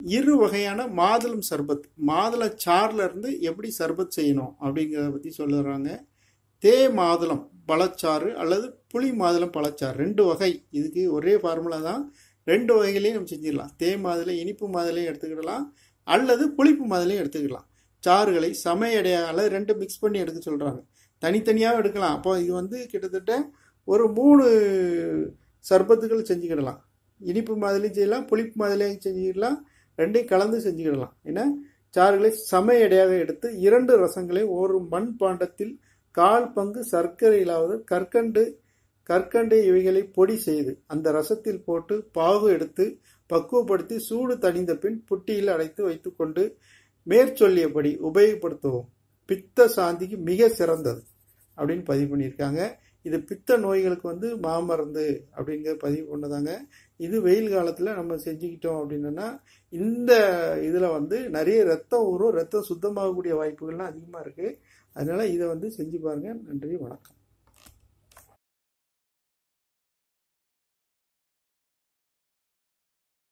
இரு வகையான மாதுளம் சர்பத். மாதுளை சாறுல இருந்து எப்படி சர்பத் செய்யணும் அப்படிங்கிறத பற்றி சொல்லுறாங்க. தே மாதுளம் பழச்சாறு அல்லது புளி மாதுளம் பழச்சாறு. ரெண்டு வகை. இதுக்கு ஒரே ஃபார்முலா தான். ரெண்டு வகைகளையும் நம்ம செஞ்சிடலாம். தே மாதுளை இனிப்பு மாதுளையும் எடுத்துக்கிடலாம். அல்லது புளிப்பு மாதுளையும் எடுத்துக்கலாம் சாறுகளை சமய எடையாக ரெண்டு மிக்ஸ் பண்ணி எடுக்க சொல்கிறாங்க தனித்தனியாக எடுக்கலாம். அப்போ இது வந்து கிட்டத்தட்ட ஒரு மூணு சர்பத்துகள் செஞ்சுக்கிடலாம். இனிப்பு மாதிரிலையும் செய்யலாம் புளிப்பு மாதிரிலையும் செஞ்சுக்கிடலாம். ரெண்டையும் கலந்து செஞ்சுக்கிடலாம். ஏன்னா சாறுகளை சம எடையாக எடுத்து இரண்டு ரசங்களை ஒரு மண் பாண்டத்தில் கால் பங்கு சர்க்கரையிலாவது கற்கண்டு கற்கண்டு இவைகளை பொடி செய்து அந்த ரசத்தில் போட்டு பாகு எடுத்து பக்குவப்படுத்தி சூடு தணிந்த பின் புட்டியில் அடைத்து வைத்துக்கொண்டு மேற்சொல்லியபடி உபயோகப்படுத்துவோம். பித்த சாந்திக்கு மிக சிறந்தது அப்படின்னு பதிவு பண்ணியிருக்காங்க. இது பித்த நோய்களுக்கு வந்து மாமருந்து அப்படிங்கிற பதிவு பண்ணதாங்க இது வெயில் காலத்தில் நம்ம செஞ்சுக்கிட்டோம் அப்படின்னா இந்த இதில் வந்து நிறைய ரத்தம் ஊறும் ரத்தம் சுத்தமாகக்கூடிய வாய்ப்புகள்லாம் அதிகமாக இருக்குது அதனால் இதை வந்து செஞ்சு பாருங்கள் நன்றி வணக்கம்.